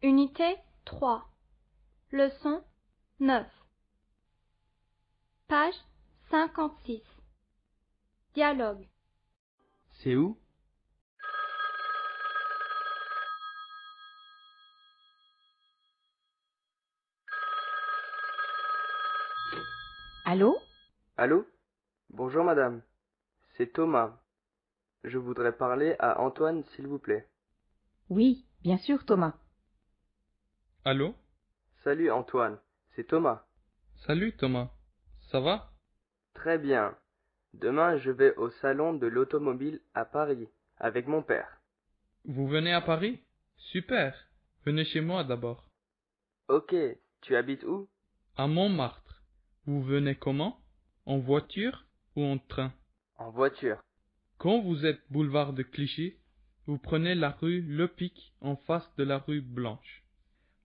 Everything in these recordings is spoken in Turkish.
Unité 3. Leçon 9. Page 56. Dialogue. C'est où? Allô? Allô? Bonjour madame. C'est Thomas. Je voudrais parler à Antoine, s'il vous plaît. Oui, bien sûr, Thomas. Allô? Salut Antoine, c'est Thomas. Salut Thomas. Ça va? Très bien. Demain, je vais au salon de l'automobile à Paris avec mon père. Vous venez à Paris? Super. Venez chez moi d'abord. Ok, tu habites où? À Montmartre. Vous venez comment? En voiture ou en train? En voiture. Quand vous êtes boulevard de Clichy, vous prenez la rue Le Pic en face de la rue Blanche.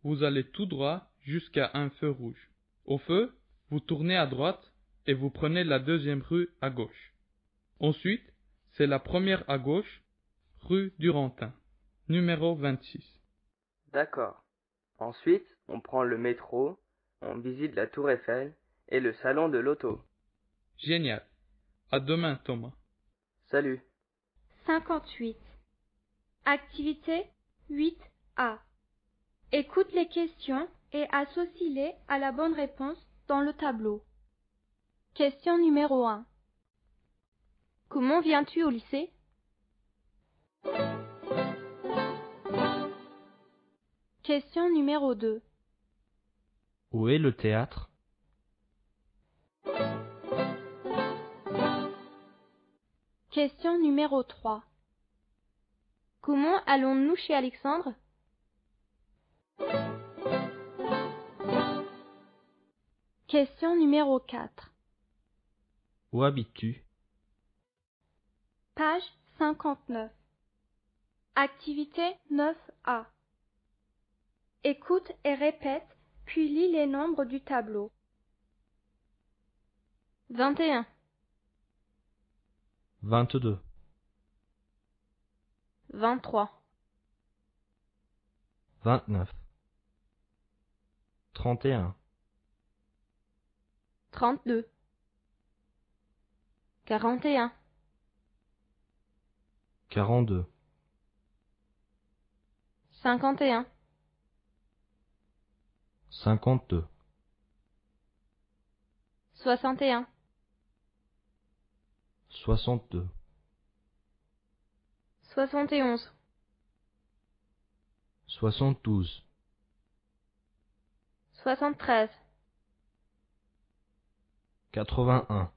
Vous allez tout droit jusqu'à un feu rouge. Au feu, vous tournez à droite et vous prenez la deuxième rue à gauche. Ensuite, c'est la première à gauche, rue Durantin, numéro 26. D'accord. Ensuite, on prend le métro, on visite la tour Eiffel et le salon de l'auto. Génial. À demain, Thomas. Salut. 58. Activité 8A. Écoute les questions et associe-les à la bonne réponse dans le tableau. Question numéro 1. Comment viens-tu au lycée? Question numéro 2. Où est le théâtre? Question numéro 3. Comment allons-nous chez Alexandre? Question numéro 4. Où habites-tu? Page 59. Activité 9A. Écoute et répète, puis lis les nombres du tableau. 21, 22, 23, 29, trente et un, trente-deux, quarante et un, quarante-deux, cinquante et un, cinquante-deux, soixante et un, soixante-deux, soixante et onze, soixante-douze soixante-treize. quatre-vingt-un.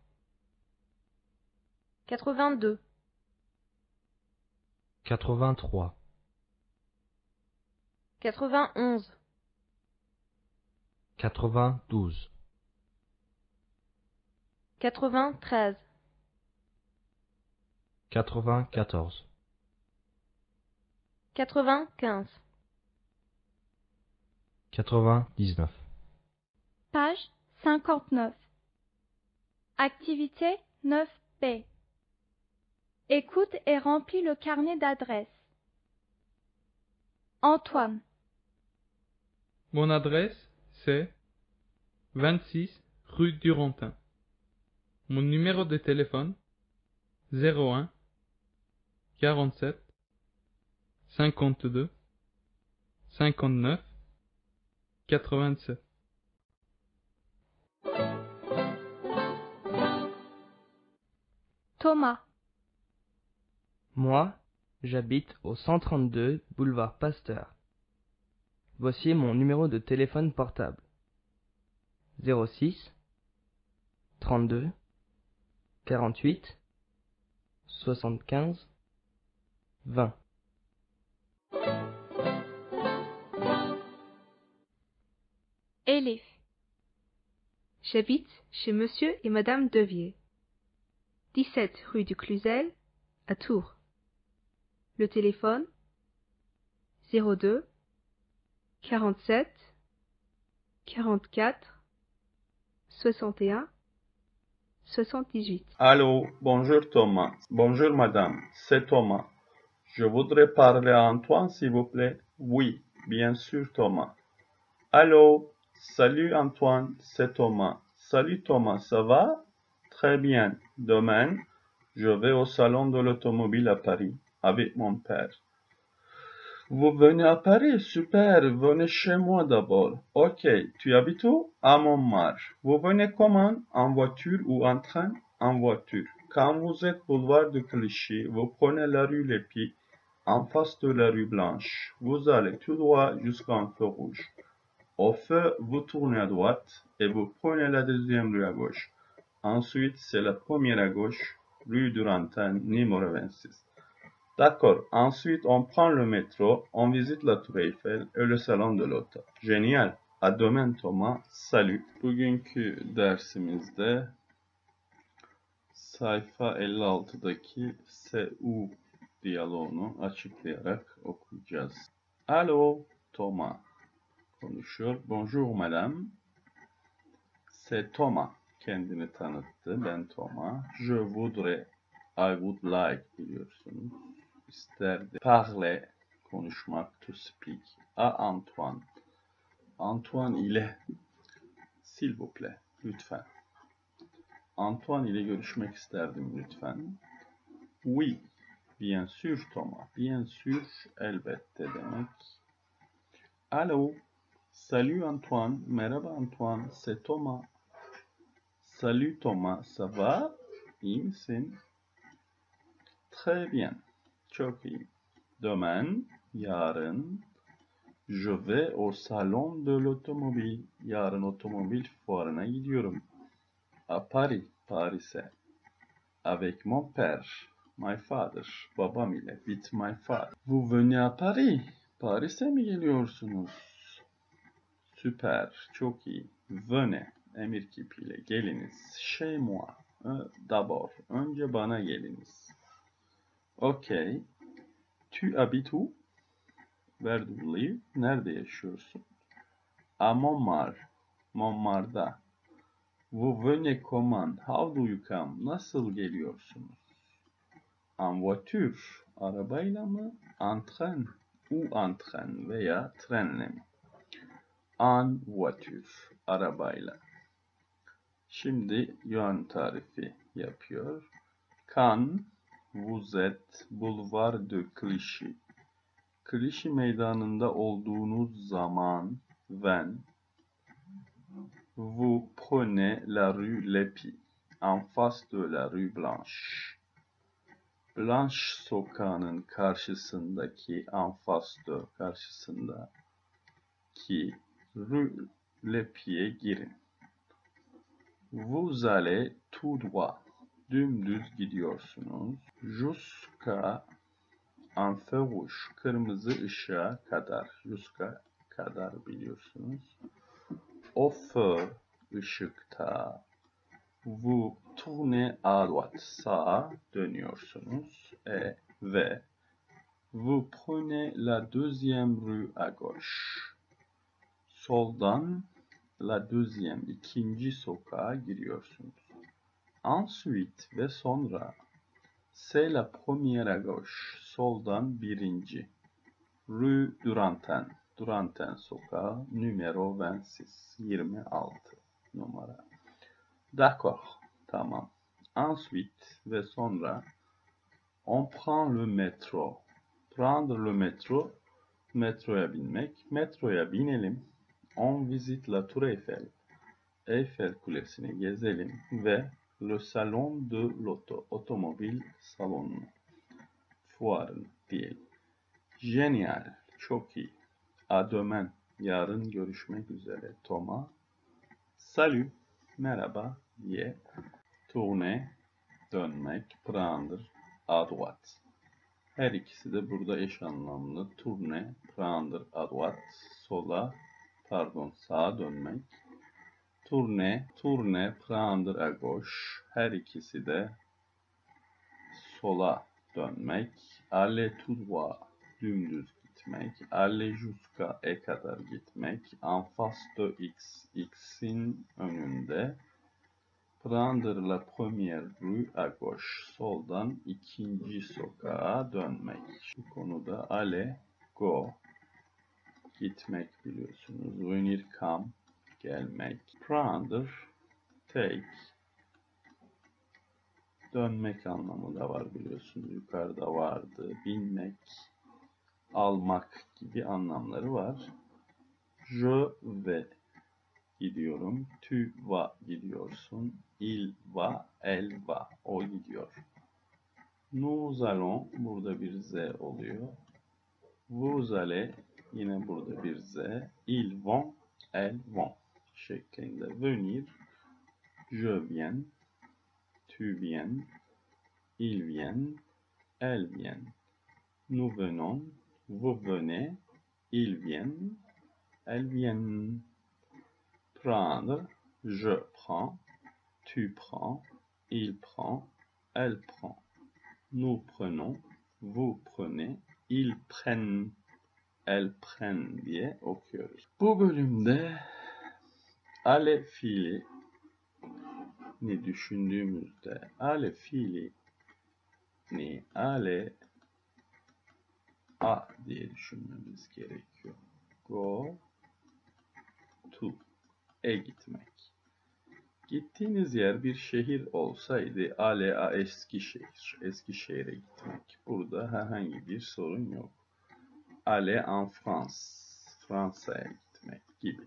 quatre-vingt-deux. quatre-vingt-trois. quatre-vingt-onze. quatre-vingt-douze. quatre-vingt-treize. quatre-vingt-quatorze. quatre-vingt-quinze. 99, Page 59. Activité 9B. Écoute et remplis le carnet d'adresses. Antoine, Mon adresse, c'est 26 rue Durantin. Mon numéro de téléphone, 01 47 52 59 87. Thomas, Moi, j'habite au 132 boulevard Pasteur. Voici mon numéro de téléphone portable. 06 32 48 75 20. J'habite chez Monsieur et Madame Devier. 17 rue du Cluzel, à Tours. Le téléphone 02 47 44 61 78. Allô, bonjour Thomas. Bonjour madame, c'est Thomas. Je voudrais parler à Antoine s'il vous plaît. Oui, bien sûr Thomas. Allô, salut Antoine, c'est Thomas. Salut Thomas, ça va? Très bien. Demain, je vais au salon de l'automobile à Paris avec mon père. Vous venez à Paris? Super, venez chez moi d'abord. Ok, tu habites où? À Montmartre. Vous venez comment? En voiture ou en train? En voiture. Quand vous êtes boulevard de Clichy, vous prenez la rue Lépi, en face de la rue Blanche. Vous allez tout droit jusqu'à un feu rouge. Au feu, vous tournez à droite et vous prenez la deuxième rue à gauche. Ensuite, c'est la première à gauche, rue Durantaine, numéro 26. D'accord. Ensuite, on prend le métro, on visite la Tour Eiffel et le salon de l'auto. Génial. À demain Thomas. Salut. Bugünkü dersimizde sayfa 56'daki SU diyaloğunu açıklayarak okuyacağız. Alo, Thomas konuşuyor. Bonjour madame. C'est Thomas. Kendini tanıttı. Ben Thomas. Je voudrais, I would like biliyorsunuz. İsterdi. Parler, konuşmak, to speak. A Antoine. Antoine ile, s'il vous plaît, lütfen. Antoine ile görüşmek isterdim lütfen. Oui, bien sûr Thomas. Bien sûr, elbette demek. Allô, salut Antoine. Merhaba Antoine, c'est Thomas. Salut Thomas, ça va? İyi misin? Très bien. Çok iyi. Demain, yarın, je vais au salon de l'automobile. Yarın otomobil fuarına gidiyorum. À Paris, Paris'e. Avec mon père, my father. Babam ile, with my father. Vous venez à Paris. Paris'e mi geliyorsunuz? Süper, çok iyi. Venez, emir kipiyle geliniz. Chez moi. Ö- D'abord, önce bana geliniz. Okay. Tu habites où? Nerede yaşıyorsun? À Montmartre. Montmartre'da. Vous venez comment? How do you come? Nasıl geliyorsunuz? En voiture. Arabayla mı? En train. Ou en train veya trenle mi? En voiture. Arabayla. Şimdi yön tarifi yapıyor. Kan, vous êtes boulevard de Clichy. Clichy meydanında olduğunuz zaman when vous prenez la rue Lépi en face de la rue Blanche. Blanche sokağının karşısındaki en face de karşısında ki rue Lépi'ye girin. Vous allez tout droit. Dümdüz gidiyorsunuz. Jusqu'à feu rouge. Kırmızı ışığa kadar. Jusqu'à kadar biliyorsunuz. Au feu ışıkta. Vous tournez à droite. Sağa dönüyorsunuz. E ve vous prenez la deuxième rue à gauche. Soldan la deuxième, ikinci sokağa giriyorsunuz. Ensuite ve sonra c'est la première gauche, soldan birinci. Rue Durantaine, Durantaine sokağı, numero 26, 26 numara. D'accord, tamam. Ensuite ve sonra on prend le métro. Prendre le métro, metroya binmek. Metroya binelim. On visite la Tour Eiffel. Eiffel Kulesi'ni gezelim ve le salon de l'auto, otomobil salonunu, fuarını diyelim. Genial, çok iyi. A yarın görüşmek üzere. Thomas, salut, merhaba diye. Tourner, dönmek, prendre, à droite. Her ikisi de burada eş anlamlı. Tourner, prendre, à droite, sola, pardon sağa dönmek. Tourner, tourner, prendre à. Her ikisi de sola dönmek. Aller tout droit, dümdüz gitmek. Aller jusqu'à e kadar gitmek. De x, x'in önünde. Prendre la première rue à gauche. Soldan ikinci sokağa dönmek. Bu konuda aller, go, gitmek biliyorsunuz. Venir come gelmek. Prendre take dönmek anlamı da var biliyorsunuz. Yukarıda vardı. Binmek, almak gibi anlamları var. Je vais gidiyorum. Tu vas gidiyorsun. Il va, elle va. O gidiyor. Nous allons burada bir z oluyor. Vous allez yine burada bir z. Ils vont, elles vont şeklinde. Venir, je viens, tu viens, ils viennent, elles viennent. Nous venons, vous venez, ils viennent, elles viennent. Prendre, je prends, tu prends, il prend, elle prend. Nous prenons, vous prenez, ils prennent, prennent diye okuyoruz. Bu bölümde ale fiili ni düşündüğümüzde ale fiili ni ale a diye düşünmemiz gerekiyor. Go to e gitmek. Gittiğiniz yer bir şehir olsaydı ale a Eskişehir, Eskişehir'e gitmek. Burada herhangi bir sorun yok. Ale en France, Fransa'ya gitmek gibi.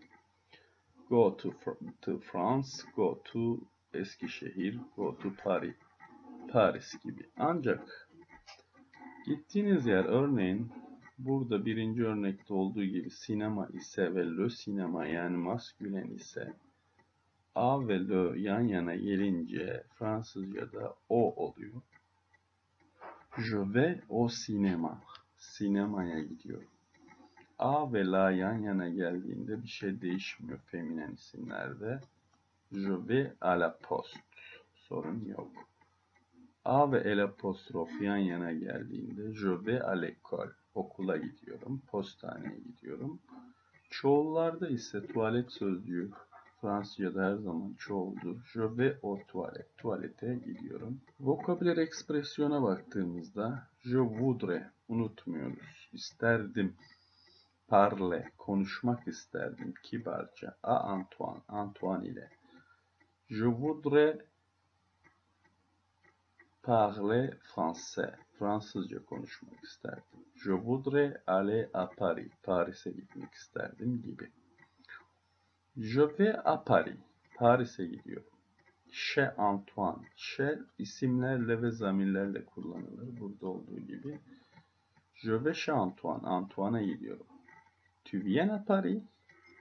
Go to, to France, go to Eskişehir, go to Paris, Paris gibi. Ancak gittiğiniz yer örneğin burada birinci örnekte olduğu gibi sinema ise ve le sinema yani maskülen ise A ve le yan yana gelince Fransızca'da o oluyor. Je vais au cinéma. Sinemaya gidiyorum. A ve la yan yana geldiğinde bir şey değişmiyor feminen isimlerde. Je vais à la poste. Sorun yok. A ve el apostrof yan yana geldiğinde je vais à l'école. Okula gidiyorum. Postaneye gidiyorum. Çoğullarda ise tuvalet sözcüğü Fransızca'da her zaman çoğuldur. Je vais au tuvalet. Tuvalete gidiyorum. Vokabüler ekspresyona baktığımızda je voudrais unutmuyoruz. İsterdim. Parle, konuşmak isterdim kibarca. A Antoine, Antoine ile. Je voudrais parler français. Fransızca konuşmak isterdim. Je voudrais aller à Paris. Paris'e gitmek isterdim gibi. Je vais à Paris. Paris'e gidiyorum. Chez Antoine. Chez isimlerle ve zamirlerle kullanılır. Burada olduğu gibi. Je vais chez Antoine. Antoine'a gidiyorum. Tu viens à Paris?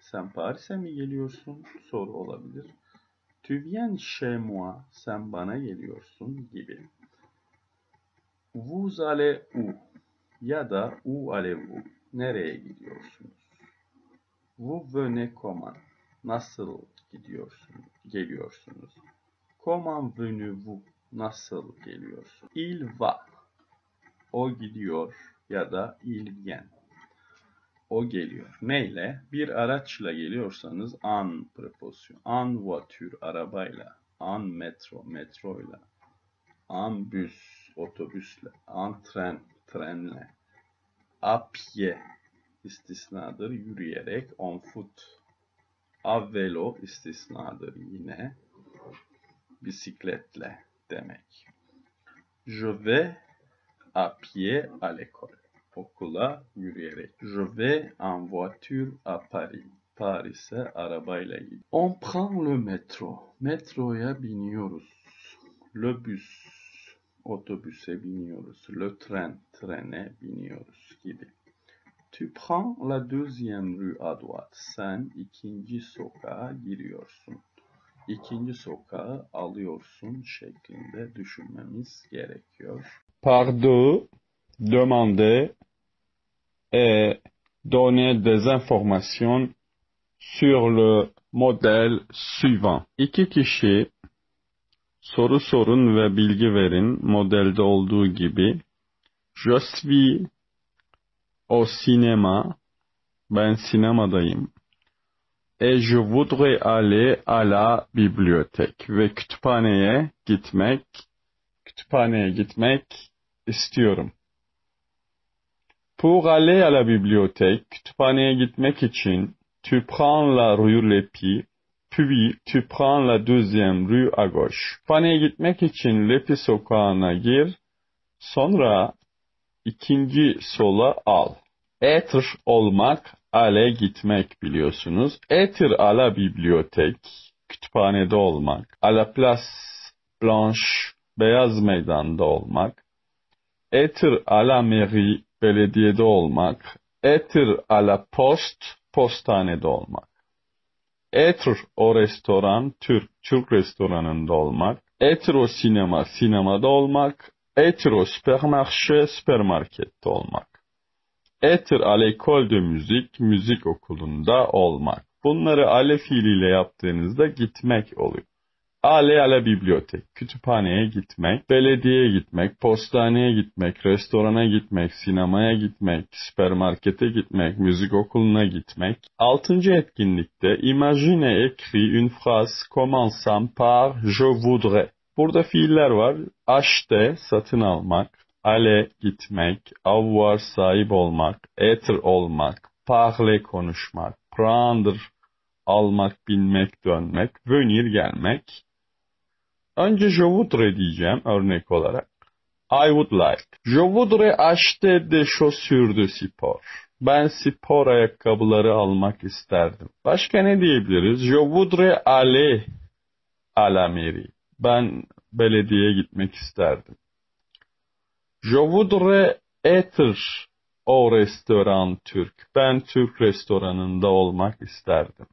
Sen Paris'e mi geliyorsun? Soru olabilir. Tu viens chez moi? Sen bana geliyorsun gibi. Vous allez où? Ya da où allez-vous? Nereye gidiyorsunuz? Vous venez comment? Nasıl gidiyorsunuz? Geliyorsunuz. Comment venez-vous? Nasıl geliyorsun? Il va. O gidiyor ya da il vient. O geliyor. Neyle? Bir araçla geliyorsanız an preposyon. An voiture arabayla. An metro metroyla. An bus otobüsle. An tren trenle. A pied istisnadır yürüyerek. On foot. A velo istisnadır yine. Bisikletle demek. Je vais à pied à l'école. Okula yürüyerek. Je vais en voiture à Paris. Paris'e arabayla gidiyorum. On prend le métro. Metroya biniyoruz. Le bus. Otobüse biniyoruz. Le train. Trene biniyoruz gibi. Tu prends la deuxième rue à droite. Sen ikinci sokağa giriyorsun. İkinci sokağı alıyorsun şeklinde düşünmemiz gerekiyor. Pardon, demander et donner des informations sur le modèle suivant. İki kişi soru sorun ve bilgi verin modelde olduğu gibi. Je suis au cinéma. Ben sinemadayım. Et je voudrais aller à la bibliothèque. Ve kütüphaneye gitmek, kütüphaneye gitmek istiyorum. Pour aller à la bibliothèque, kütüphaneye gitmek için, tu prends la rue Lepi, puis tu prends la deuxième rue à gauche. Kütüphaneye gitmek için Lepi sokağına gir, sonra ikinci sola al. Être olmak, ale gitmek biliyorsunuz. Être à la bibliothèque, kütüphanede olmak. À la place blanche, beyaz meydanda olmak. Être à la mairie, belediyede olmak. Être à la poste, postanede olmak. Être o restoran, Türk, Türk restoranında olmak. Être o sinema, sinemada olmak. Être au süpermarkette olmak. Être à l'école de müzik, müzik okulunda olmak. Bunları ale fiiliyle yaptığınızda gitmek oluyor. Ale ala bibliotek, kütüphaneye gitmek, belediyeye gitmek, postaneye gitmek, restorana gitmek, sinemaya gitmek, süpermarkete gitmek, müzik okuluna gitmek. Altıncı etkinlikte imagine écrit une phrase commençant par je voudrais. Burada fiiller var. Acheter, satın almak. Ale, gitmek. Avoir, sahip olmak. Être, olmak. Parler, konuşmak. Prendre, almak, binmek, dönmek. Venir, gelmek. Önce je voudrais diyeceğim örnek olarak. I would like. Je voudrais acheter des chaussures de sport. Ben spor ayakkabıları almak isterdim. Başka ne diyebiliriz? Je voudrais aller à la mairie. Ben belediyeye gitmek isterdim. Je voudrais être au restaurant Türk. Ben Türk restoranında olmak isterdim.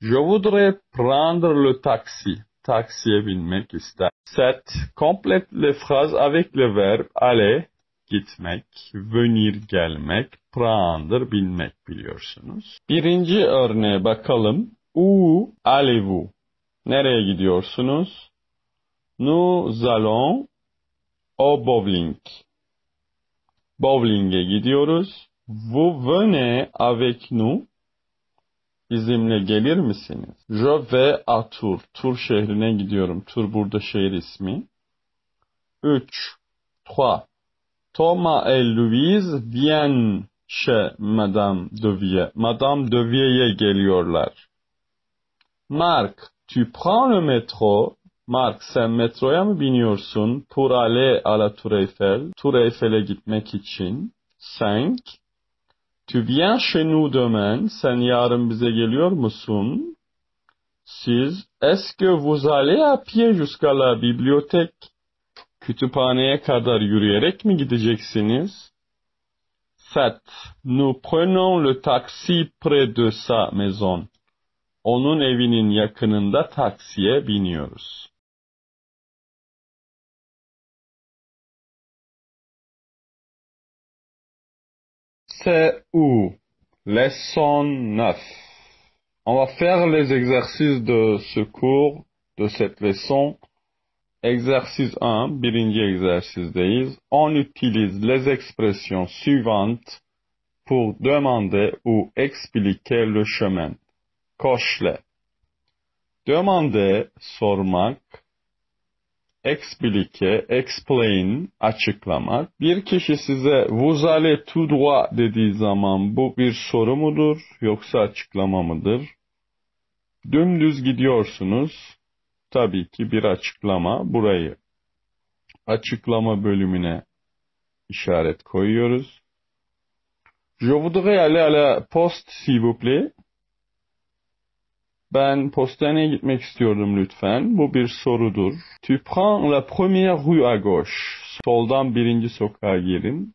Je voudrais prendre le taxi. Taksiye binmek ister. Set complète les phrases avec le verbe aller, gitmek, venir gelmek, prendre binmek biliyorsunuz. Birinci örneğe bakalım. Où allez-vous? Nereye gidiyorsunuz? Nous allons au bowling. Bowling'e gidiyoruz. Vous venez avec nous. Bizimle gelir misiniz? Je vais à Tours. Tours şehrine gidiyorum. Tours burada şehir ismi. 3. 3. Thomas et Louise viennent chez Madame Devier. Madame Devier'e geliyorlar. Marc, tu prends le métro. Mark sen metroya mı biniyorsun? Pour aller à la Tour Eiffel. Tour Eiffel'e gitmek için. 5. Tu viens chez nous demain. Sen yarın bize geliyor musun? 6. Est-ce que vous allez à pied jusqu'à la bibliothèque? Kütüphaneye kadar yürüyerek mi gideceksiniz? 7. Nous prenons le taxi près de sa maison. C'est où? Leçon 9. On va faire les exercices de ce cours, de cette leçon. Exercice 1, birinci egzersizdeyiz. On utilise les expressions suivantes pour demander ou expliquer le chemin. Koşle. Demander, sormak. Explique, explain, açıklamak. Bir kişi size vous allez tout droit dediği zaman bu bir soru mudur yoksa açıklama mıdır? Dümdüz gidiyorsunuz. Tabii ki bir açıklama. Burayı açıklama bölümüne işaret koyuyoruz. Je voudrais aller à la poste s'il vous plaît. Ben postaneye gitmek istiyordum lütfen. Bu bir sorudur. Tu prends la première rue à gauche. Soldan birinci sokağa girin.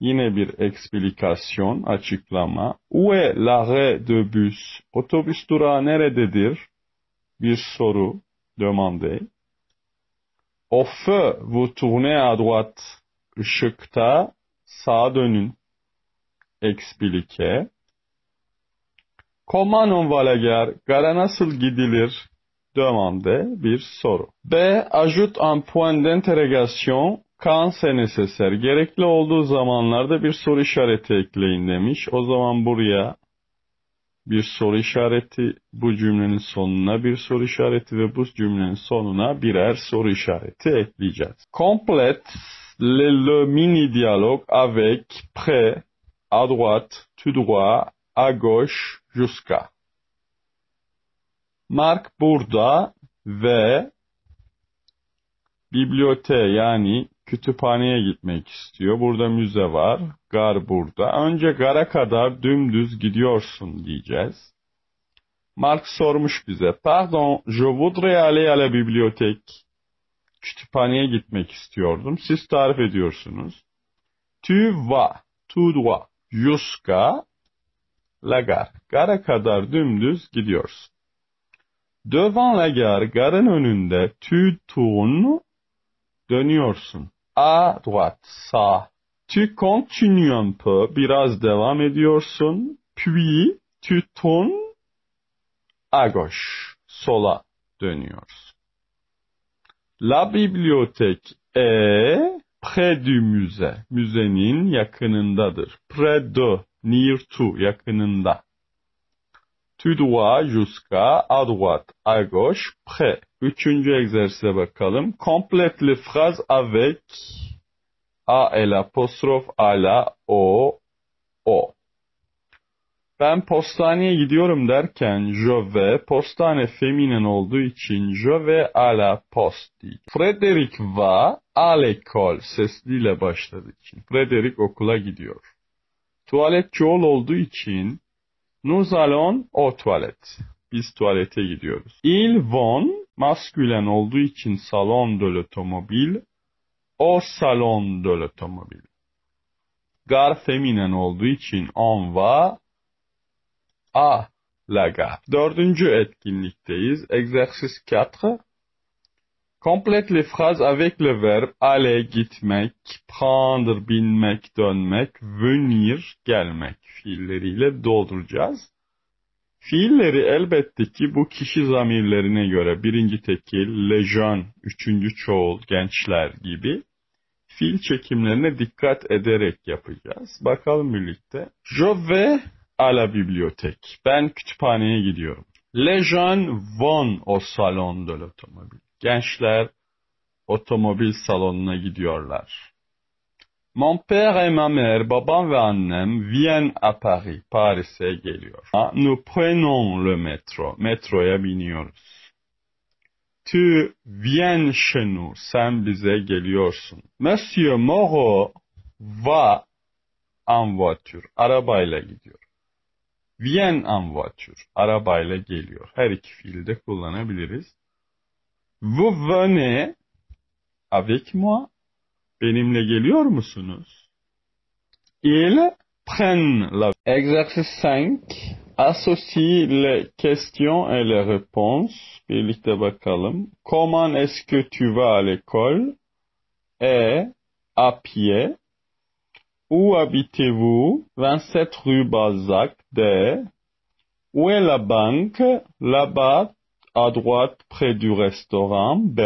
Yine bir explikasyon, açıklama. Où est l'arrêt de bus? Otobüs durağı nerededir? Bir soru, demande. Au feu, vous tournez à droite. Işıkta sağa dönün. Explique. Comment on va la gare? Gara nasıl gidilir? Demande bir soru. B. Ajoute un point d'interrogation quand c'est nécessaire. Gerekli olduğu zamanlarda bir soru işareti ekleyin demiş. O zaman buraya bir soru işareti, bu cümlenin sonuna bir soru işareti ve bu cümlenin sonuna birer soru işareti ekleyeceğiz. Complete le, le mini-dialogue avec près, à droite, tout droit, à gauche, jusqu'à. Mark burada ve biblioteğe yani kütüphaneye gitmek istiyor. Burada müze var. Gar burada. Önce gara kadar dümdüz gidiyorsun diyeceğiz. Mark sormuş bize. Pardon, je voudrais aller à la bibliothèque. Kütüphaneye gitmek istiyordum. Siz tarif ediyorsunuz. Tu vas, tout droit, jusqu'à la gare. Gara kadar dümdüz gidiyorsun. Devant la gare, garın önünde tu tournes, dönüyorsun. À droite, sağ. Tu continues un peu, biraz devam ediyorsun. Puis, tu tournes à gauche, sola dönüyorsun. La bibliothèque est près du musée. Müzenin yakınındadır. Près de, near to, yakınında. Tu dois jusqu'à, à droite. Üçüncü egzersize bakalım. Complète les phrases avec A et l'apostrophe à la O, O. Ben postaneye gidiyorum derken je vais, postane feminen olduğu için je vais à la poste diyeceğim. Frederick va à l'école sesliyle başladığı için. Frederick okula gidiyor. Tuvalet çoğul olduğu için nous allons au toilette. Biz tuvalete gidiyoruz. Ils vont maskülen olduğu için salon de l'automobile au salon de l'automobile. Gar feminen olduğu için on va à la gare. Dördüncü etkinlikteyiz. Exercice 4. Complète les phrases avec le verbe aller, gitmek, prendre, binmek, dönmek, venir, gelmek fiilleriyle dolduracağız. Fiilleri elbette ki bu kişi zamirlerine göre birinci tekil, le jeune, üçüncü çoğul, gençler gibi fiil çekimlerine dikkat ederek yapacağız. Bakalım birlikte. Je vais à la bibliothèque. Ben kütüphaneye gidiyorum. Les jeunes vont au salon de l'automobile. Gençler otomobil salonuna gidiyorlar. Mon père et ma mère, babam ve annem viennent à Paris, Paris'e geliyor. Nous prenons le métro, metroya biniyoruz. Tu viens chez nous, sen bize geliyorsun. Monsieur Moreau va en voiture, arabayla gidiyor. Vient en voiture, arabayla geliyor. Her iki fiili de kullanabiliriz. Vous venez avec moi, benimle geliyor musunuz? Ils prennent la... Exercice 5. Associe les questions et les réponses. Birlikte bakalım. Comment est-ce que tu vas à l'école? Et à pied? Où habitez-vous? 27 rue Balzac. D. Où est la banque? Là-bas, à droite, près du restaurant. B.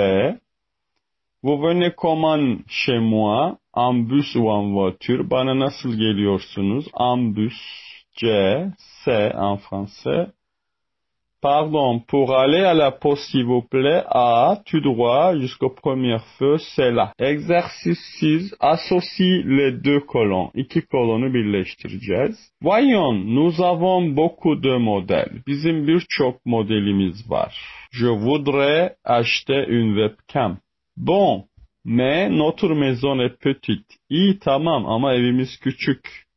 Vous venez comment chez moi? En bus ou en voiture? Bana nasıl geliyorsunuz? En bus. C. C en français. Pardon, pour aller à la poste, s'il vous plaît, A, tout droit jusqu'au premier feu, c'est là. Exercice 6, associe les deux colonnes. İki kolonu birleştireceğiz. Voyons, nous avons beaucoup de modèles. Bizim birçok modelimiz var. Je voudrais acheter une webcam. Bon, mais notre maison est petite. İyi tamam ama evimiz küçük.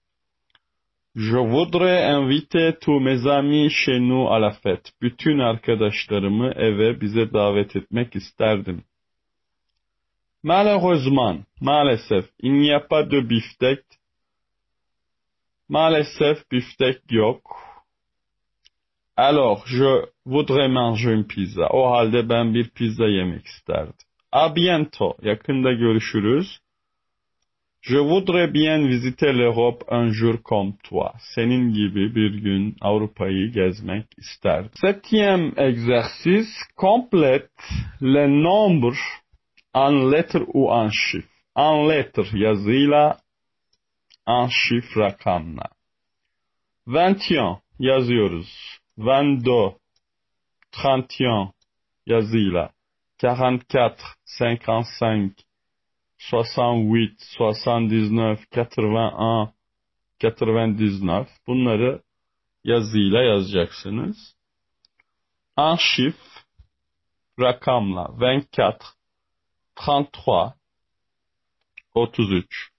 Je voudrais inviter tous mes amis chez nous à la fête. Bütün arkadaşlarımı eve bize davet etmek isterdim. Malheureusement, maalesef, il n'y a pas de beefsteak. Maalesef biftek yok. Alors, je voudrais manger une pizza. O halde ben bir pizza yemek isterdim. A bientôt. Yakında görüşürüz. Je voudrais bien visiter l'Europe un jour comme toi. Senin gibi bir gün Avrupa'yı gezmek isterdim. Septième exercice, complète les nombres en lettres ou en chiffres. En lettres yazıyla, en chiffre rakamla. 21 yazıyoruz. 22, 31 yazıyla. 44, 55, 68, 79, 81, 99 bunları yazıyla yazacaksınız. Un chiffre rakamla. 24, 33, 33,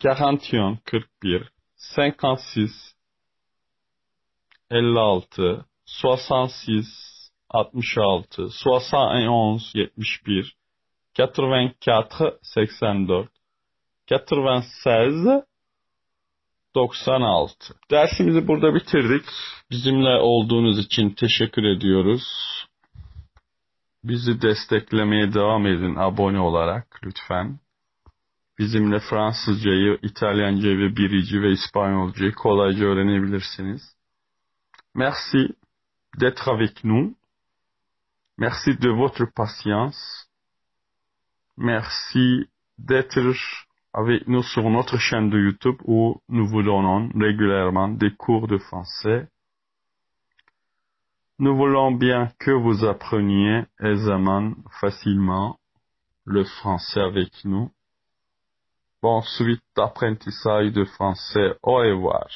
41, 41, 56, 56, 66, 66, 71, 71, 84, 84, 96, 96. Dersimizi burada bitirdik. Bizimle olduğunuz için teşekkür ediyoruz. Bizi desteklemeye devam edin abone olarak lütfen. Bizimle Fransızcayı, İtalyancayı ve Birici ve İspanyolcayı kolayca öğrenebilirsiniz. Merci d'être avec nous. Merci de votre patience. Merci d'être avec nous sur notre chaîne de YouTube où nous vous donnons régulièrement des cours de français. Nous voulons bien que vous appreniez aisément, facilement le français avec nous. Bonne suite d'apprentissage de français. Au revoir.